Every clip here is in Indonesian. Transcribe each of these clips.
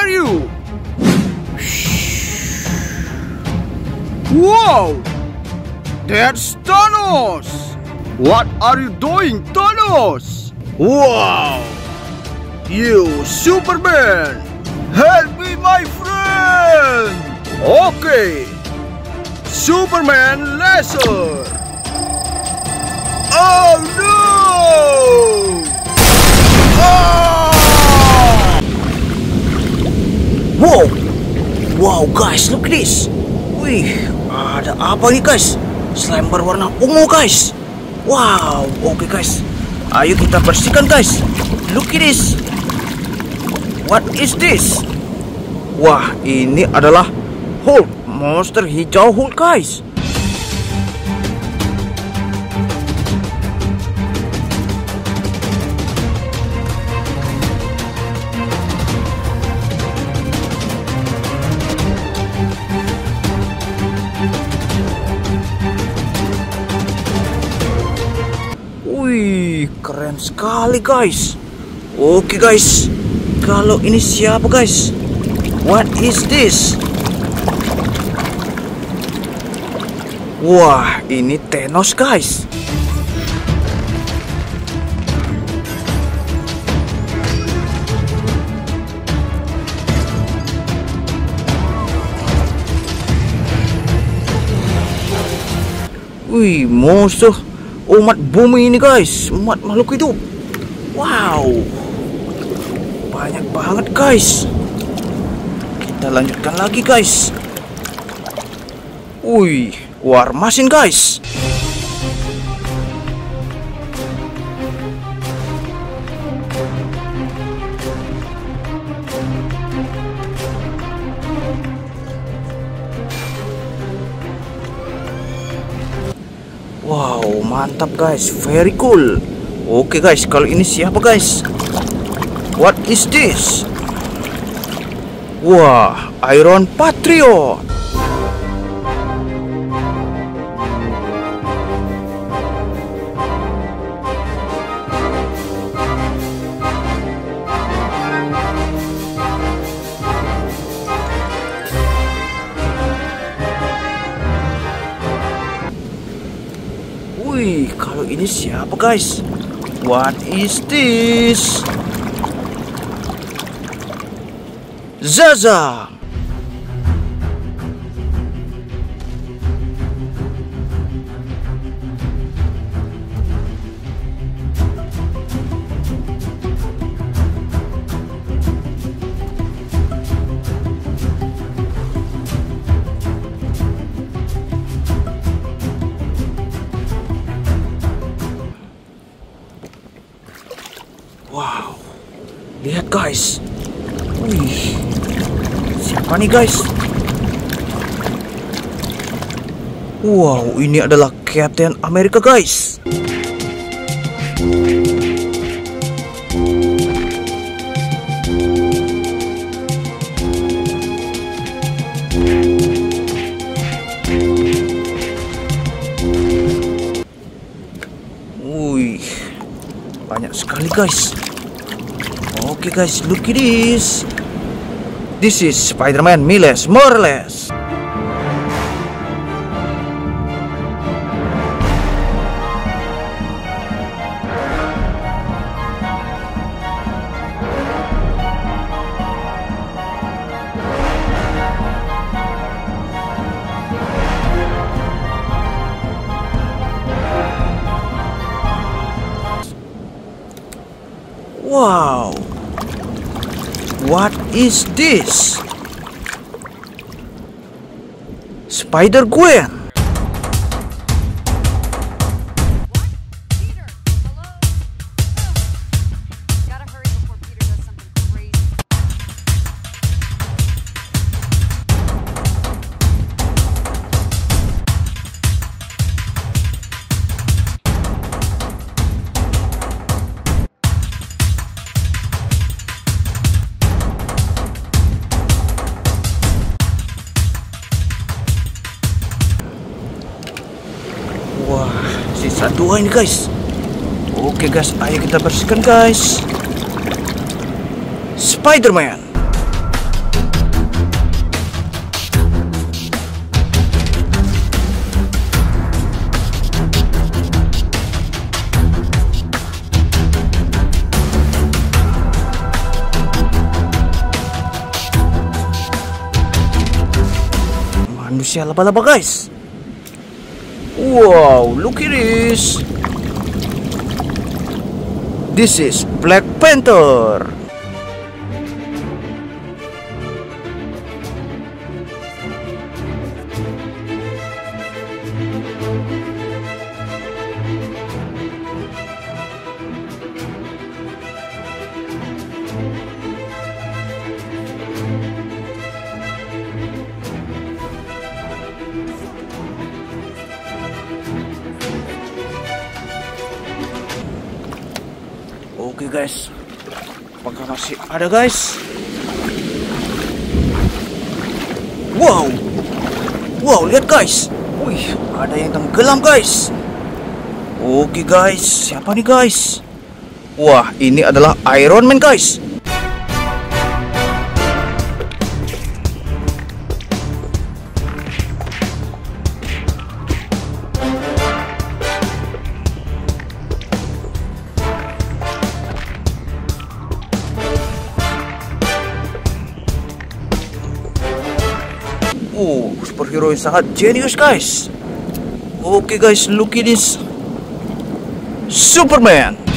are you? Wow! That's Thanos! What are you doing, Thanos? Wow! You, Superman! Help me, my friend! Okay! Superman laser! Oh no! Wow, wow guys, look at this. Wih, ada apa nih guys? Slime berwarna ungu guys. Wow, oke guys. Ayo kita bersihkan guys. Look at this. What is this? Wah, ini adalah Hulk, monster hijau Hulk guys. Wih, keren sekali guys. Oke guys, kalau ini siapa guys? What is this? Wah, ini Thanos guys. Wih, musuh umat bumi ini guys, umat makhluk hidup. Wow, banyak banget guys. Kita lanjutkan lagi guys. Wih, war mesin guys. Mantap guys, very cool. Oke guys, kalau ini siapa guys? What is this? Wah, Iron Patriot. Ini siapa guys? What is this? Zaza. Lihat guys. Wih, siapa nih guys? Wow, ini adalah Captain America guys. Wih, banyak sekali guys. Oke guys, look at this. This is Spider-Man Miles Morales. What is this? Spider Gwen. bawah ini guys. Oke guys. Ayo kita bersihkan guys. Spiderman. Manusia laba-laba guys. Wow, look at this. This is Black Panther. Oke guys, apakah masih ada guys? Wow, wow lihat guys, wih ada yang tenggelam guys. Oke guys, siapa nih guys? Wah ini adalah Iron Man guys. Superhero yang sangat genius guys. Oke guys, look at this. Superman.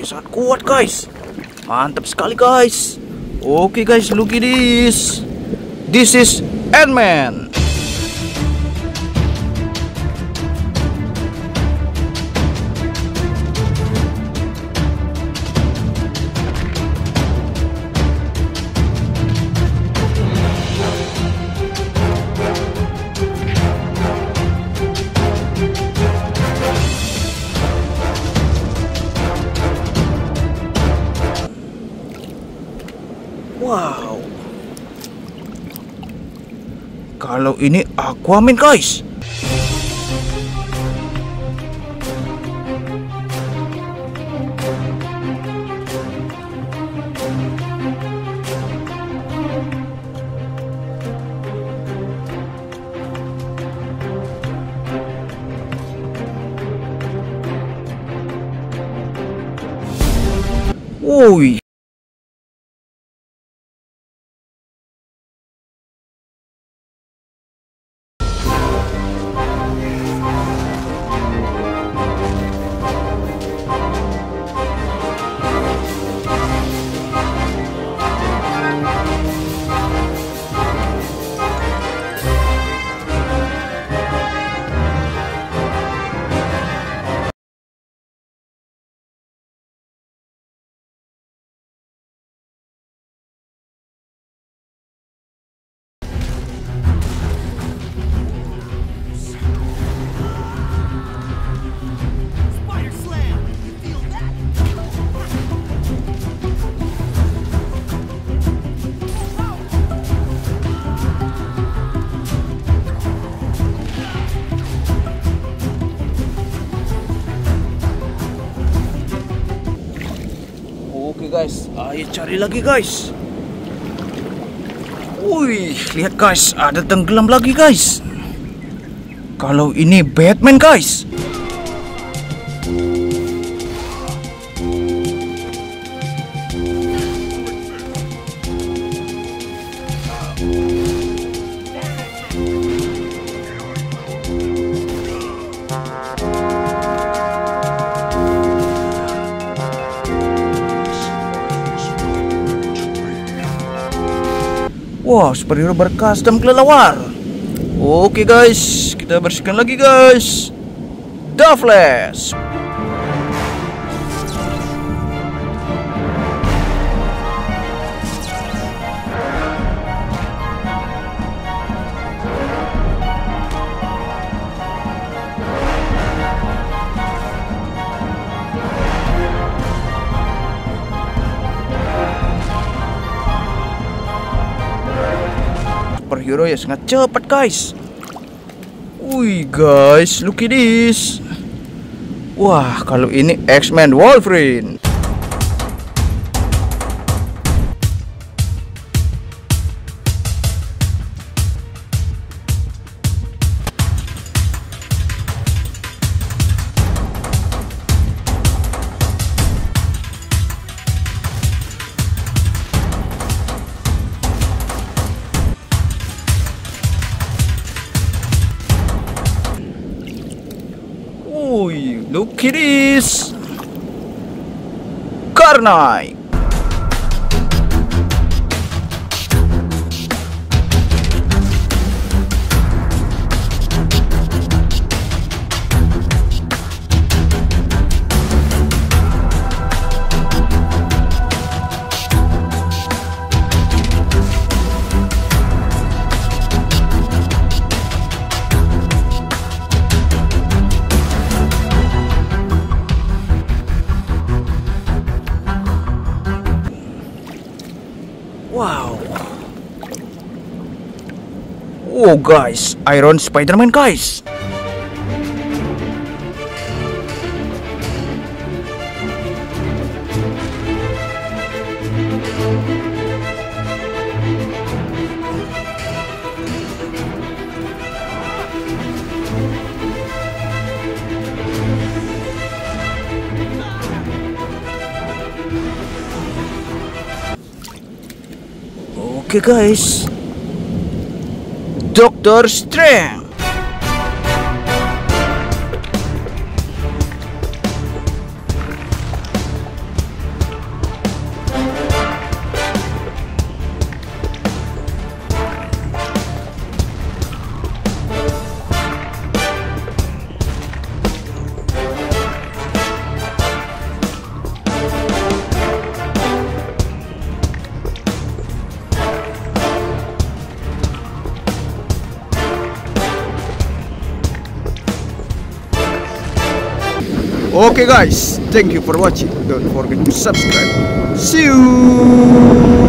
Yang sangat kuat guys. Mantap sekali guys. Oke guys, look at this. This is Ant-Man. Ini Aquaman guys. Woi, guys, ayo cari lagi guys. Wih, lihat guys, ada tenggelam lagi guys. Kalau ini Batman guys. Wah, superhero bercustom kelelawar. Oke guys, kita bersihkan lagi guys. The Flash. Superhero yang sangat cepat guys. Wih guys, look at this. Wah, kalau ini X-Men Wolverine. At this. Karnai. Wow. Oh guys, Iron Spider-Man guys. Oke guys. Doctor Strange. Okay guys, thank you for watching. Don't forget to subscribe. See you.